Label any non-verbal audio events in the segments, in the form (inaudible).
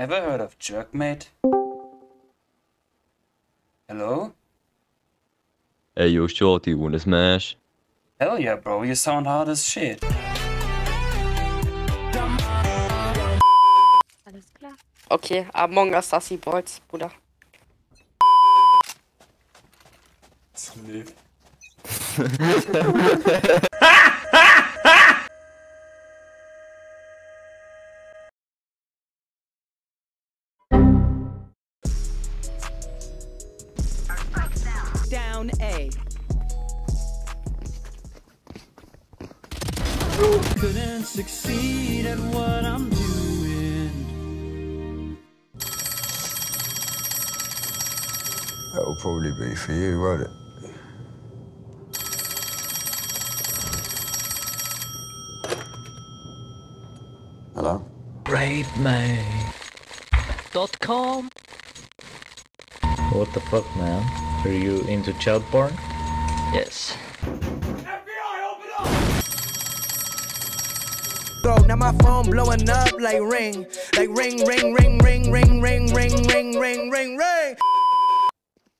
Ever heard of Jerkmate? Hello? Hey yo, shorty, wanna smash? Hell yeah, bro, you sound hard as shit. Alles klar. Okay, Among Us Sassy Boys, Bruder. Sniff. (laughs) (laughs) Down A. couldn't succeed at what I'm doing. That will probably be for you, won't it? Hello? RapeMate.com What the fuck, man? Are you into child porn? Yes. Bro, now my phone blowing up like ring. Like ring, ring, ring, ring, ring, ring, ring, ring, ring, ring, ring.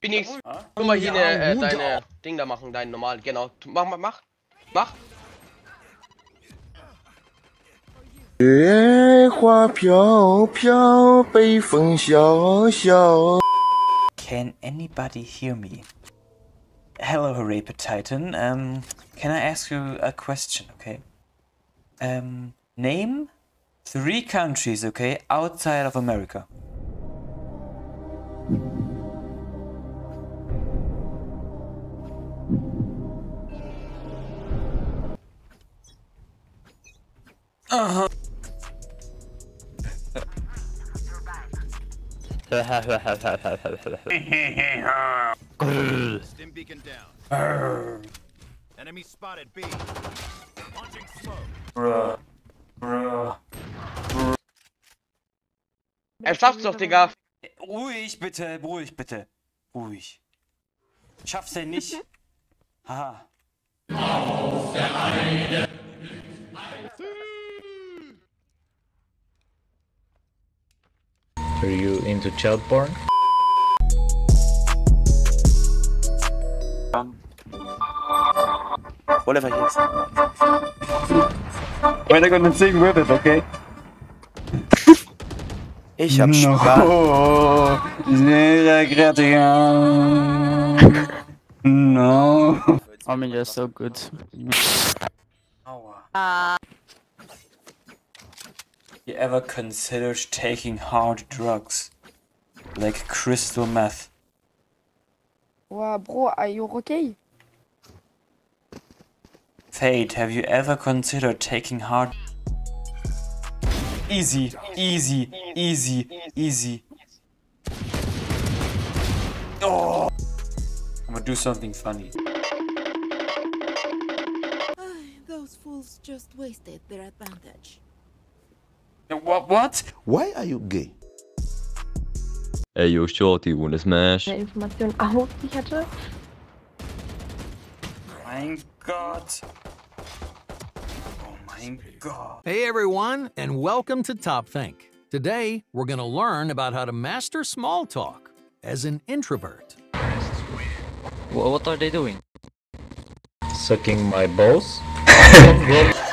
Phoenix, guck mal hier ne, äh, deine Ding da machen, dein normal, genau. Mach, mach, mach. Mach. 雪花飘飘，北风萧萧。 Can anybody hear me? Hello, Rape Titan. Um, can I ask you a question, okay? Um, name three countries, okay, outside of America. Stim beacon down. Enemy spotted B. Launching smoke. Bruh. Bruh. Er schafft's doch, Digga. Ruhig bitte, ruhig bitte. Ruhig. Schaff's denn nicht? (laughs) Haha. Are you into child porn? Um, whatever he is. We're gonna sing with it, okay? Ich hab No. (laughs) (laughs) No. Oh, I mean, you're so good. Oh, Aua. Uh, You ever considered taking hard drugs? Like crystal meth? Wow, bro, are you okay? Fate, have you ever considered taking hard... Easy, easy, easy, easy. Oh! I'm gonna do something funny. Those fools just wasted their advantage. What? What? Why are you gay? Hey yo, shorty, wanna smash? Eine Information auch, die ich hatte. Mein Gott. Oh mein Gott. Hey everyone, and welcome to Top Think. Today, we're going to learn about how to master small talk as an introvert. What are they doing? Sucking my balls? (laughs)